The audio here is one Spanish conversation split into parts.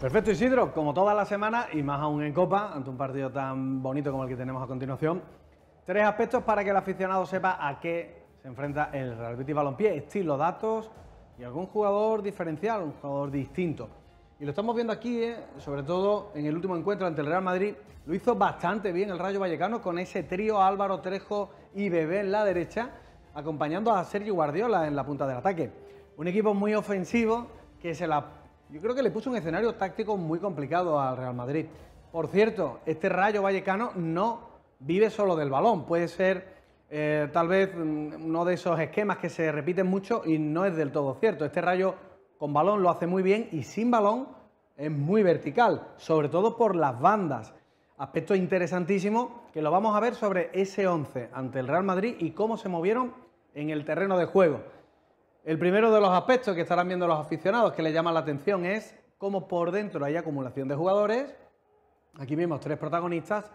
Perfecto, Isidro, como toda la semana y más aún en Copa, ante un partido tan bonito como el que tenemos a continuación, tres aspectos para que el aficionado sepa a qué se enfrenta el Real Betis Balompié, estilo, datos y algún jugador diferencial, un jugador distinto. Y lo estamos viendo aquí, eh, sobre todo en el último encuentro ante el Real Madrid, lo hizo bastante bien el Rayo Vallecano con ese trío Álvaro Trejo y Bebé en la derecha, acompañando a Sergio Guardiola en la punta del ataque. Un equipo muy ofensivo que se la yo creo que le puso un escenario táctico muy complicado al Real Madrid. Por cierto, este Rayo Vallecano no vive solo del balón, puede ser eh, tal vez mm, uno de esos esquemas que se repiten mucho y no es del todo cierto. Este Rayo con balón lo hace muy bien y sin balón es muy vertical, sobre todo por las bandas. Aspecto interesantísimo que lo vamos a ver sobre ese 11 ante el Real Madrid y cómo se movieron en el terreno de juego. El primero de los aspectos que estarán viendo los aficionados que les llama la atención es cómo por dentro hay acumulación de jugadores. Aquí vemos tres protagonistas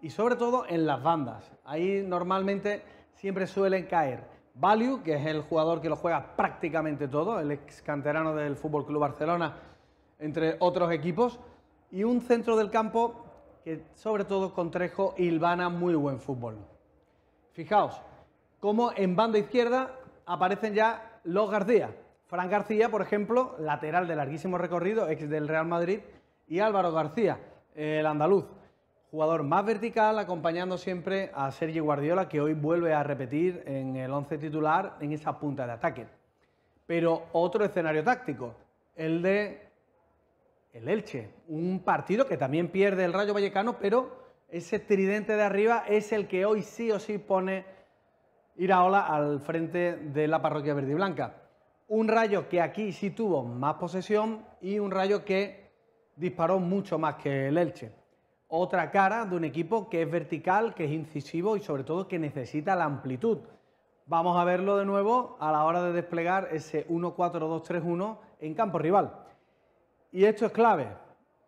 y sobre todo en las bandas. Ahí normalmente siempre suelen caer Value, que es el jugador que lo juega prácticamente todo, el ex canterano del Fútbol Club Barcelona, entre otros equipos, y un centro del campo que sobre todo con Trejo hilvana muy buen fútbol. Fijaos, cómo en banda izquierda aparecen ya los García. Fran García, por ejemplo, lateral de larguísimo recorrido, ex del Real Madrid, y Álvaro García, el andaluz, jugador más vertical, acompañando siempre a Sergio Guardiola, que hoy vuelve a repetir en el once titular en esa punta de ataque. Pero otro escenario táctico, el de el Elche, un partido que también pierde el Rayo Vallecano, pero ese tridente de arriba es el que hoy sí o sí pone Iraola al frente de la parroquia verde y blanca. Un rayo que aquí sí tuvo más posesión y un rayo que disparó mucho más que el Elche. Otra cara de un equipo que es vertical, que es incisivo y sobre todo que necesita la amplitud. Vamos a verlo de nuevo a la hora de desplegar ese 1-4-2-3-1 en campo rival. Y esto es clave.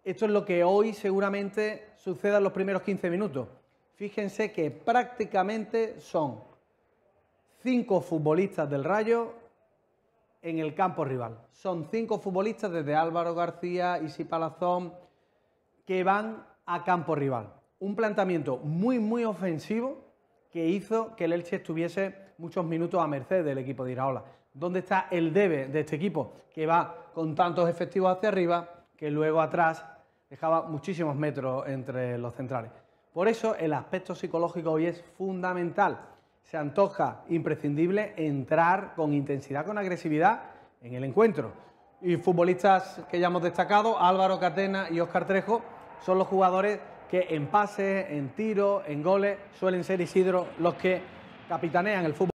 Esto es lo que hoy seguramente suceda en los primeros 15 minutos. Fíjense que prácticamente son cinco futbolistas del Rayo en el campo rival. Son cinco futbolistas desde Álvaro García, Isi Palazón, que van a campo rival. Un planteamiento muy, muy ofensivo que hizo que el Elche estuviese muchos minutos a merced del equipo de Iraola. ¿Dónde está el debe de este equipo? Que va con tantos efectivos hacia arriba que luego atrás dejaba muchísimos metros entre los centrales. Por eso el aspecto psicológico hoy es fundamental se antoja imprescindible entrar con intensidad, con agresividad en el encuentro. Y futbolistas que ya hemos destacado, Álvaro Catena y Óscar Trejo, son los jugadores que en pases, en tiro, en goles, suelen ser Isidro los que capitanean el fútbol.